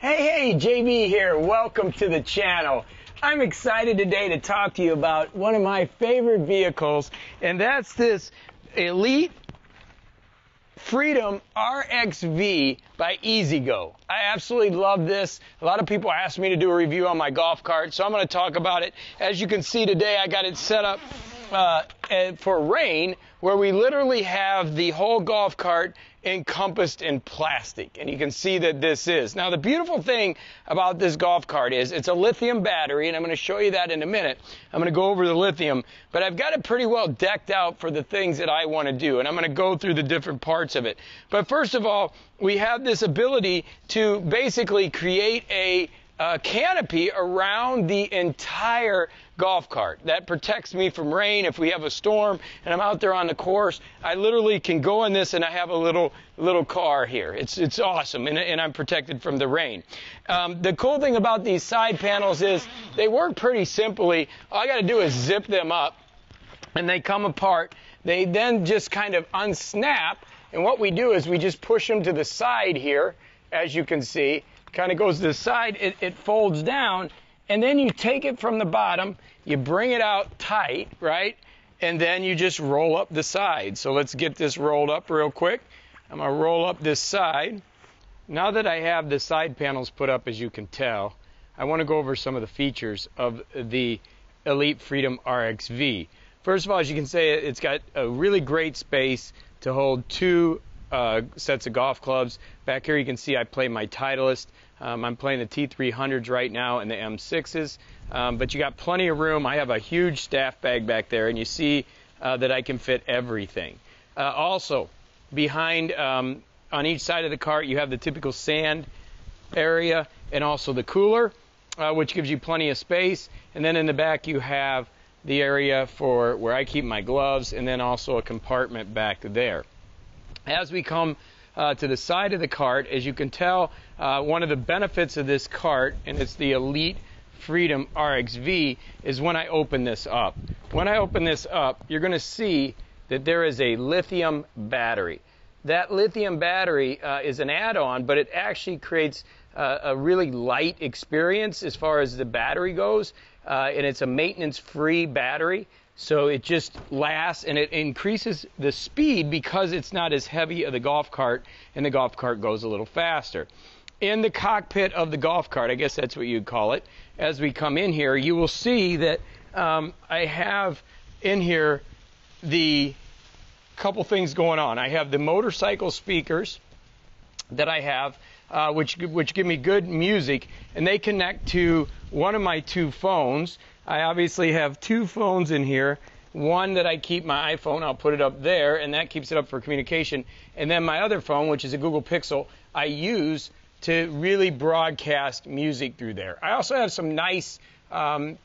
Hey, hey, JB here. Welcome to the channel. I'm excited today to talk to you about one of my favorite vehicles, and that's this Elite Freedom RXV by E-Z-GO. I absolutely love this. A lot of people ask me to do a review on my golf cart, so I'm going to talk about it. As you can see today, I got it set up uh, for rain, where we literally have the whole golf cart encompassed in plastic. And you can see that this is. Now, the beautiful thing about this golf cart is it's a lithium battery, and I'm going to show you that in a minute. I'm going to go over the lithium, but I've got it pretty well decked out for the things that I want to do, and I'm going to go through the different parts of it. But first of all, we have this ability to basically create a uh, canopy around the entire golf cart. That protects me from rain. If we have a storm and I'm out there on the course, I literally can go in this and I have a little little car here. It's it's awesome, and, and I'm protected from the rain. Um, the cool thing about these side panels is they work pretty simply. All I got to do is zip them up, and they come apart. They then just kind of unsnap, and what we do is we just push them to the side here, as you can see kind of goes to the side, it, it folds down, and then you take it from the bottom, you bring it out tight, right? And then you just roll up the side. So let's get this rolled up real quick. I'm going to roll up this side. Now that I have the side panels put up, as you can tell, I want to go over some of the features of the Elite Freedom RXV. First of all, as you can see, it's got a really great space to hold two uh, sets of golf clubs. Back here you can see I play my Titleist. Um, I'm playing the T300s right now and the M6s, um, but you got plenty of room. I have a huge staff bag back there, and you see uh, that I can fit everything. Uh, also, behind um, on each side of the cart, you have the typical sand area and also the cooler, uh, which gives you plenty of space. And then in the back, you have the area for where I keep my gloves, and then also a compartment back there. As we come uh, to the side of the cart, as you can tell, uh, one of the benefits of this cart, and it's the Elite Freedom RXV, is when I open this up. When I open this up, you're going to see that there is a lithium battery. That lithium battery uh, is an add-on, but it actually creates uh, a really light experience as far as the battery goes, uh, and it's a maintenance-free battery. So it just lasts and it increases the speed because it's not as heavy of the golf cart and the golf cart goes a little faster. In the cockpit of the golf cart, I guess that's what you'd call it, as we come in here, you will see that um, I have in here the couple things going on. I have the motorcycle speakers that I have, uh, which which give me good music, and they connect to one of my two phones. I obviously have two phones in here. One that I keep my iPhone, I'll put it up there, and that keeps it up for communication. And then my other phone, which is a Google Pixel, I use to really broadcast music through there. I also have some nice um,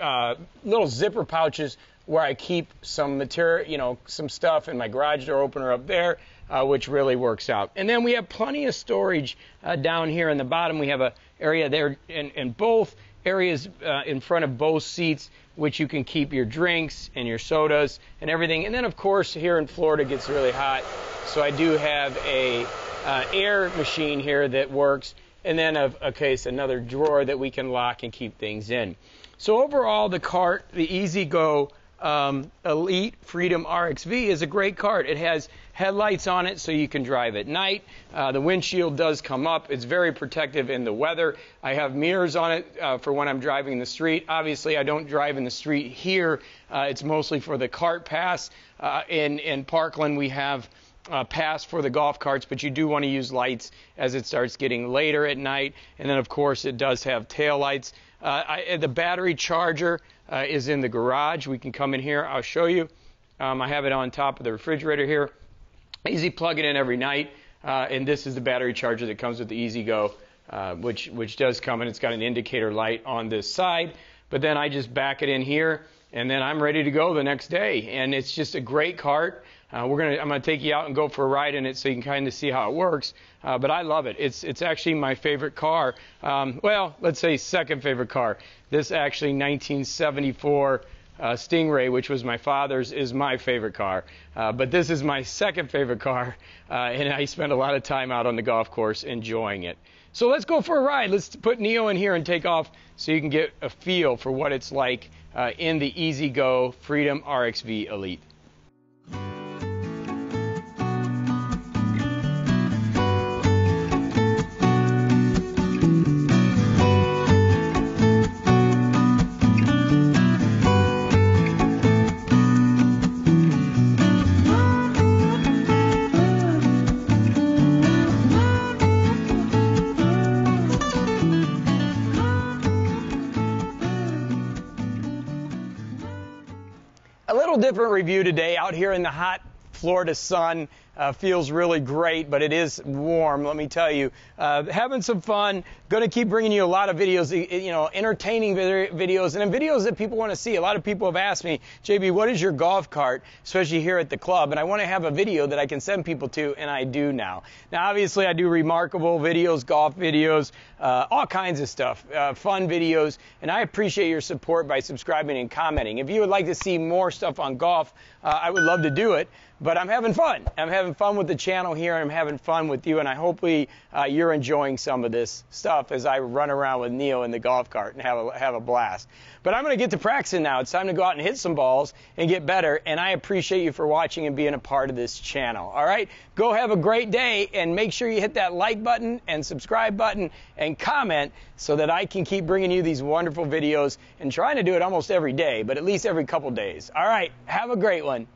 uh, little zipper pouches where I keep some material, you know, some stuff in my garage door opener up there, uh, which really works out. And then we have plenty of storage uh, down here in the bottom. We have a area there in, in both areas uh, in front of both seats which you can keep your drinks and your sodas and everything. And then, of course, here in Florida it gets really hot, so I do have a uh, air machine here that works, and then a, a case another drawer that we can lock and keep things in. So overall, the cart, the E-Z-GO um, Elite Freedom RXV is a great cart. It has headlights on it so you can drive at night. Uh, the windshield does come up. It's very protective in the weather. I have mirrors on it uh, for when I'm driving in the street. Obviously, I don't drive in the street here. Uh, it's mostly for the cart pass. Uh, in, in Parkland, we have uh, pass for the golf carts, but you do want to use lights as it starts getting later at night. And then, of course, it does have tail lights. Uh, I, the battery charger uh, is in the garage. We can come in here. I'll show you. Um, I have it on top of the refrigerator here. Easy plug it in every night. Uh, and this is the battery charger that comes with the E-Z-GO, uh, which, which does come and it's got an indicator light on this side. But then I just back it in here and then I'm ready to go the next day. And it's just a great cart. Uh, we're gonna, I'm gonna take you out and go for a ride in it so you can kind of see how it works. Uh, but I love it. It's, it's actually my favorite car. Um, well, let's say second favorite car. This actually 1974 uh, Stingray, which was my father's, is my favorite car. Uh, but this is my second favorite car, uh, and I spend a lot of time out on the golf course enjoying it. So let's go for a ride. Let's put Neo in here and take off so you can get a feel for what it's like uh, in the E-Z-GO Freedom RXV Elite. Little different review today out here in the hot Florida sun. Uh, feels really great, but it is warm, let me tell you. Uh, having some fun. Going to keep bringing you a lot of videos, you know, entertaining videos and videos that people want to see. A lot of people have asked me, JB, what is your golf cart, especially here at the club? And I want to have a video that I can send people to, and I do now. Now, obviously, I do remarkable videos, golf videos, uh, all kinds of stuff, uh, fun videos, and I appreciate your support by subscribing and commenting. If you would like to see more stuff on golf, uh, I would love to do it, but I'm having fun. I'm having fun with the channel here, and I'm having fun with you, and I hopefully uh, you're enjoying some of this stuff as I run around with Neil in the golf cart and have a, have a blast. But I'm going to get to practicing now. It's time to go out and hit some balls and get better, and I appreciate you for watching and being a part of this channel. All right? Go have a great day, and make sure you hit that like button and subscribe button and comment so that I can keep bringing you these wonderful videos and trying to do it almost every day, but at least every couple days. All right, have a great one.